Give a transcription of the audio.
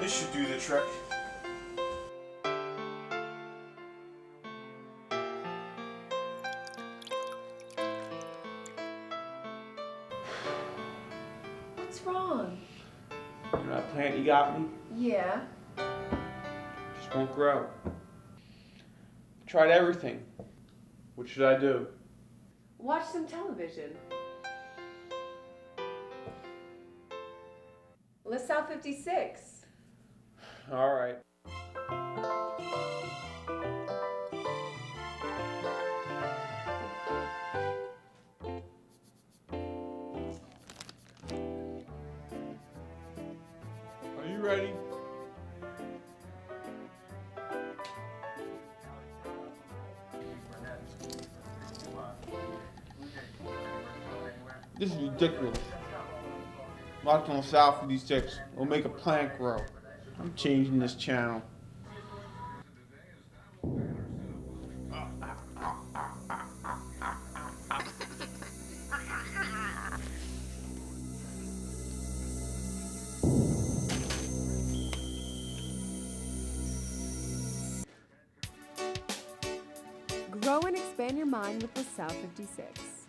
This should do the trick. What's wrong? You know that plant you got me? Yeah. Just won't grow. Tried everything. What should I do? Watch some television. LaSalle 56. All right. Are you ready? This is ridiculous. Locked LaSalle 56 will make a plant grow. I'm changing this channel. Grow and expand your mind with LaSalle 56.